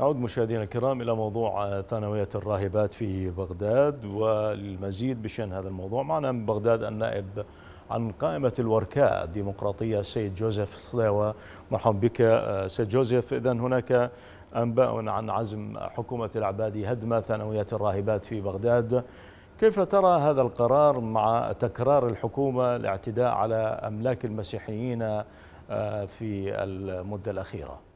نعود مشاهدينا الكرام إلى موضوع ثانوية الراهبات في بغداد والمزيد بشأن هذا الموضوع. معنا من بغداد النائب عن قائمة الوركاء الديمقراطية السيد جوزيف صليوة مرحبا بك سيد جوزيف. إذا هناك أنباء عن عزم حكومة العبادي هدم ثانوية الراهبات في بغداد. كيف ترى هذا القرار مع تكرار الحكومة الاعتداء على أملاك المسيحيين في المدة الأخيرة؟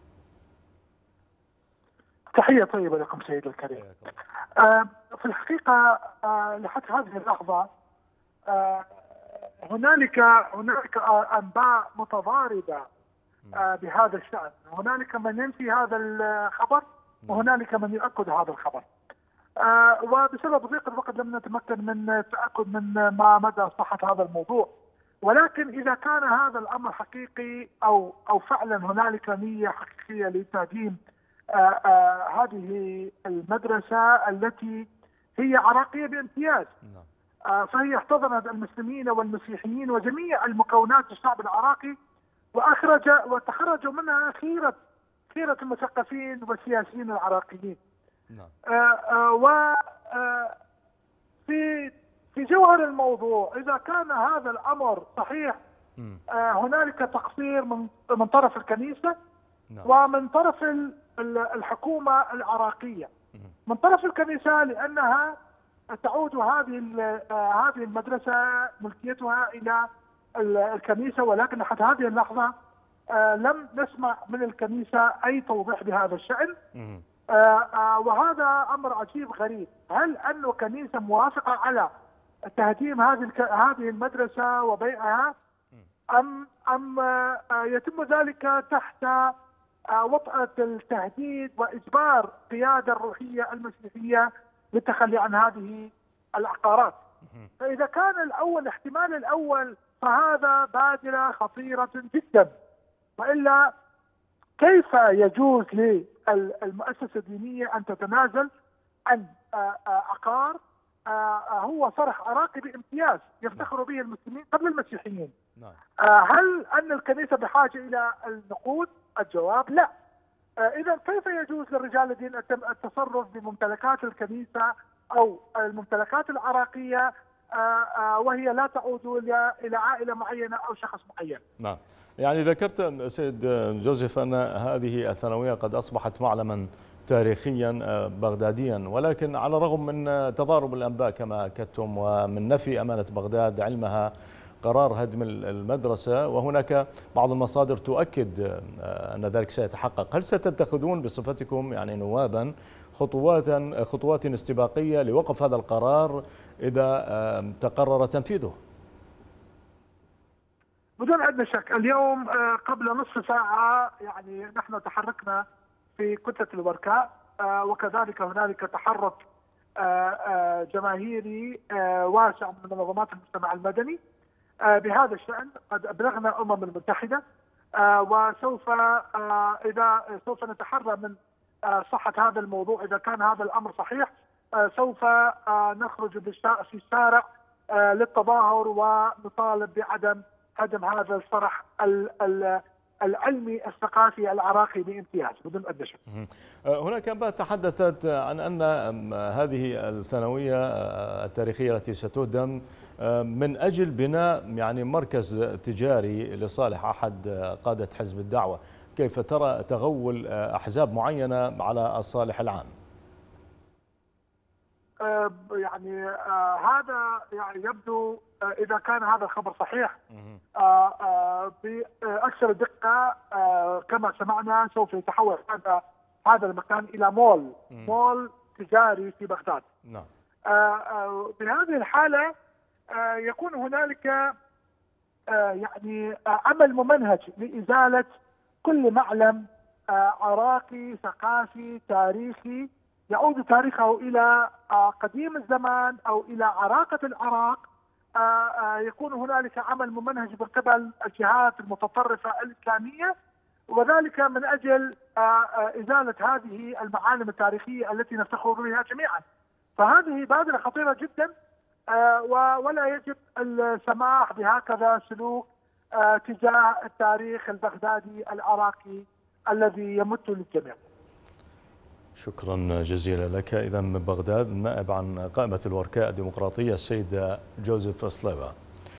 تحية طيبة لكم سيد الكريم. آه في الحقيقة آه لحد هذه اللحظة آه هنالك هنالك أنباء متضاربة بهذا الشأن. هنالك من ينفي هذا الخبر وهنالك من يؤكد هذا الخبر. وبسبب ضيق الوقت لم نتمكن من التأكد من ما مدى صحة هذا الموضوع. ولكن إذا كان هذا الأمر حقيقي أو أو فعلا هنالك نية حقيقية لتهديم هذه المدرسة التي هي عراقية بامتياز. فهي احتضنت المسلمين والمسيحيين وجميع المكونات الشعب العراقي وأخرج وتخرجوا منها خيره خيرة المثقفين والسياسيين العراقيين. و في في جوهر الموضوع إذا كان هذا الأمر صحيح هنالك تقصير من من طرف الكنيسة ومن طرف الحكومة العراقية. من طرف الكنيسة لأنها تعود هذه هذه المدرسة ملكيتها إلى الكنيسة ولكن لحد هذه اللحظة لم نسمع من الكنيسة أي توضيح بهذا الشأن. وهذا أمر عجيب غريب. هل أن الكنيسه موافقة على تهديم هذه هذه المدرسة وبيعها؟ ام أم يتم ذلك تحت وطأة التهديد وإجبار القياده الروحية المسيحية للتخلي عن هذه العقارات. فإذا كان الأول الاحتمال الأول فهذا بادره خطيرة جدا وإلا كيف يجوز للمؤسسة الدينية أن تتنازل عن عقار هو صرح عراقي بامتياز يفتخر به المسلمين قبل المسيحيين. هل أن الكنيسة بحاجة إلى النقود؟ الجواب لا. إذا كيف يجوز للرجال الدين التصرف بممتلكات الكنيسة أو الممتلكات العراقية وهي لا تعود إلى عائلة معينة أو شخص معين. نعم. يعني ذكرت سيد جوزيف أن هذه الثانوية قد أصبحت معلما تاريخيا بغداديا. ولكن على الرغم من تضارب الأنباء كما أكدتم ومن نفي أمانة بغداد علمها قرار هدم المدرسة. وهناك بعض المصادر تؤكد أن ذلك سيتحقق. هل ستتخذون بصفتكم يعني نوابا خطوات خطوات استباقية لوقف هذا القرار إذا تقرر تنفيذه؟ بدون أدنى شك اليوم قبل نصف ساعة يعني نحن تحركنا في كتلة الوركاء وكذلك هنالك تحرك جماهيري واسع من منظمات المجتمع المدني. بهذا الشأن قد أبلغنا الأمم المتحدة وسوف إذا سوف نتحرى من صحة هذا الموضوع إذا كان هذا الأمر صحيح سوف نخرج في الشارع للتظاهر ونطالب بعدم هدم هذا الصرح العلمي الثقافي العراقي بامتياز بدون ادنى شك. هناك انباء تحدثت عن أن هذه الثانوية التاريخية التي ستهدم من أجل بناء يعني مركز تجاري لصالح أحد قادة حزب الدعوة، كيف ترى تغول أحزاب معينة على الصالح العام؟ يعني هذا يعني يبدو إذا كان هذا الخبر صحيح باكثر دقة كما سمعنا سوف يتحول هذا هذا المكان إلى مول. مول تجاري في بغداد. نعم. بهذه الحالة يكون هنالك يعني عمل ممنهج لإزالة كل معلم عراقي ثقافي تاريخي يعود تاريخه إلى قديم الزمان أو إلى عراقة العراق. يكون هنالك عمل ممنهج من قبل الجهات المتطرفة الإسلامية وذلك من أجل إزالة هذه المعالم التاريخية التي نفتخر بها جميعا. فهذه بادرة خطيرة جدا ولا يجب السماح بهكذا سلوك تجاه التاريخ البغدادي العراقي الذي يمت للجميع. شكرا جزيلا لك. إذا من بغداد النائب عن قائمة الوركاء الديمقراطية السيد جوزيف أصليبا